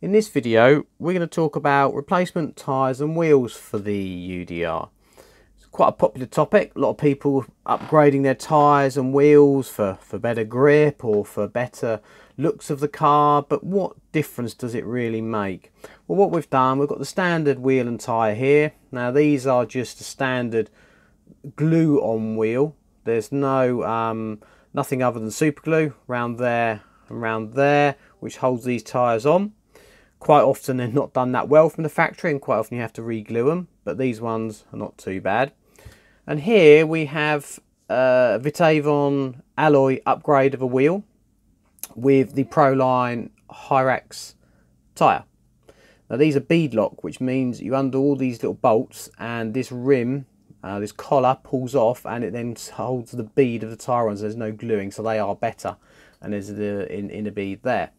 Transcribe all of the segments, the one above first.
In this video, we're going to talk about replacement tyres and wheels for the UDR. It's quite a popular topic. A lot of people upgrading their tyres and wheels for, for better grip or for better looks of the car, but what difference does it really make? Well, what we've done, we've got the standard wheel and tyre here. Now, these are just a standard glue-on wheel. There's no um, nothing other than super glue around there and around there, which holds these tyres on. Quite often they're not done that well from the factory and quite often you have to re-glue them, but these ones are not too bad. And here we have a Vitavon alloy upgrade of a wheel with the Proline Hyrax tyre. Now these are beadlock, which means you undo all these little bolts and this rim, uh, this collar pulls off and it then holds the bead of the tyre on so there's no gluing, so they are better. And there's the in, inner bead there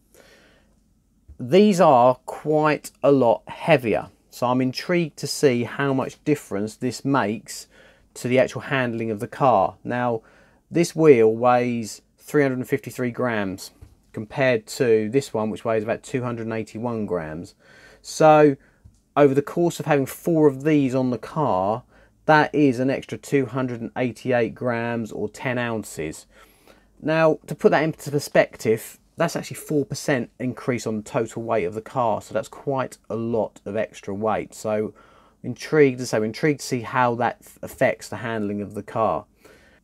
these are quite a lot heavier. So I'm intrigued to see how much difference this makes to the actual handling of the car. Now, this wheel weighs 353 grams compared to this one, which weighs about 281 grams. So over the course of having four of these on the car, that is an extra 288 grams or 10 ounces. Now, to put that into perspective, that's actually 4% increase on the total weight of the car. So that's quite a lot of extra weight. So intrigued say, intrigued to see how that affects the handling of the car.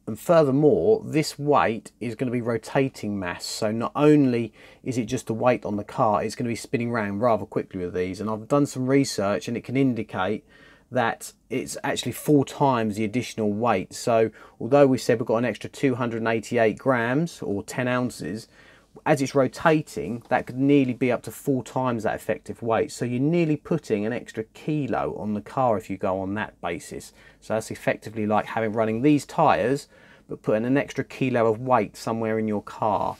And furthermore, this weight is going to be rotating mass. So not only is it just the weight on the car, it's going to be spinning around rather quickly with these. And I've done some research and it can indicate that it's actually four times the additional weight. So although we said we've got an extra 288 grams or 10 ounces, as it's rotating, that could nearly be up to four times that effective weight. So you're nearly putting an extra kilo on the car if you go on that basis. So that's effectively like having running these tyres, but putting an extra kilo of weight somewhere in your car,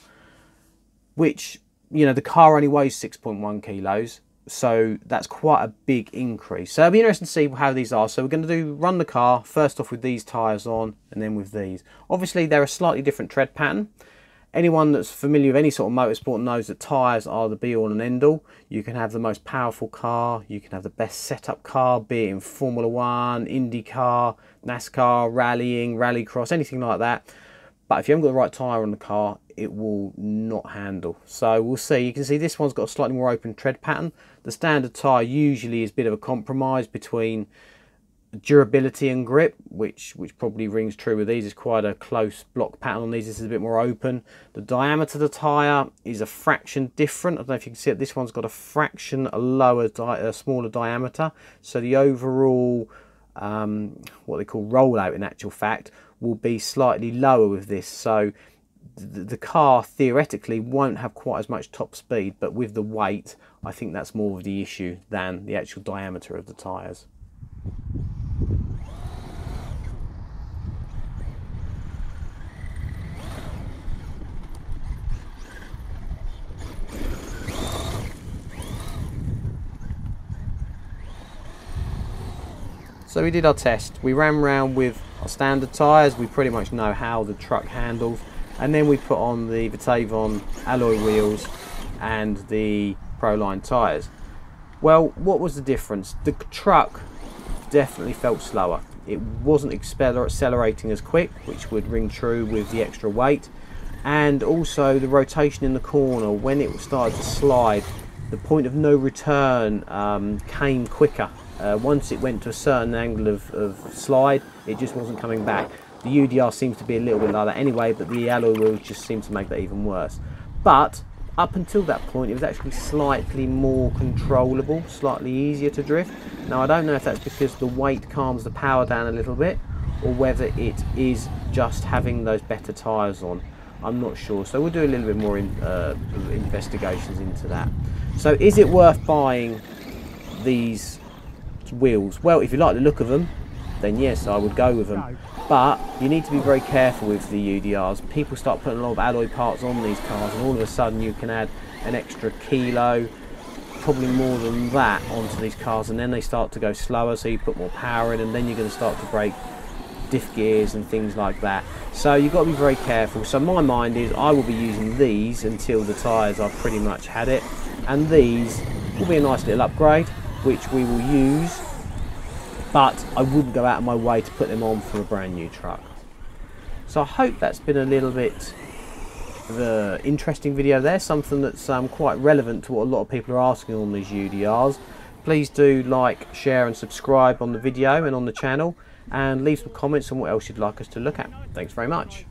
which, you know, the car only weighs 6.1 kilos. So that's quite a big increase. So it'll be interesting to see how these are. So we're going to do run the car first off with these tyres on and then with these. Obviously they're a slightly different tread pattern. Anyone that's familiar with any sort of motorsport knows that tyres are the be all and end all. You can have the most powerful car, you can have the best setup car, be it in Formula One, IndyCar, NASCAR, rallying, rallycross, anything like that. But if you haven't got the right tyre on the car, it will not handle. So we'll see. You can see this one's got a slightly more open tread pattern. The standard tyre usually is a bit of a compromise between durability and grip, which which probably rings true with these. is quite a close block pattern on these. This is a bit more open. The diameter of the tyre is a fraction different. I don't know if you can see it. This one's got a fraction a lower, a smaller diameter. So the overall, um, what they call rollout in actual fact, will be slightly lower with this. So the, the car theoretically won't have quite as much top speed, but with the weight, I think that's more of the issue than the actual diameter of the tyres. So we did our test. We ran around with our standard tyres. We pretty much know how the truck handles. And then we put on the Vitavon alloy wheels and the Proline tyres. Well, what was the difference? The truck definitely felt slower. It wasn't accelerating as quick, which would ring true with the extra weight. And also the rotation in the corner, when it started to slide, the point of no return um, came quicker uh, once it went to a certain angle of, of, slide, it just wasn't coming back. The UDR seems to be a little bit like that anyway, but the alloy wheels just seem to make that even worse. But up until that point, it was actually slightly more controllable, slightly easier to drift. Now, I don't know if that's because the weight calms the power down a little bit, or whether it is just having those better tyres on. I'm not sure. So we'll do a little bit more in, uh, investigations into that. So is it worth buying these wheels? Well, if you like the look of them, then yes, I would go with them. But you need to be very careful with the UDRs. People start putting a lot of alloy parts on these cars, and all of a sudden you can add an extra kilo, probably more than that, onto these cars, and then they start to go slower. So you put more power in, and then you're going to start to break diff gears and things like that. So you've got to be very careful. So my mind is I will be using these until the tyres I've pretty much had it, and these will be a nice little upgrade which we will use but I wouldn't go out of my way to put them on for a brand new truck. So I hope that's been a little bit an interesting video there, something that's um, quite relevant to what a lot of people are asking on these UDRs. Please do like, share and subscribe on the video and on the channel and leave some comments on what else you'd like us to look at. Thanks very much.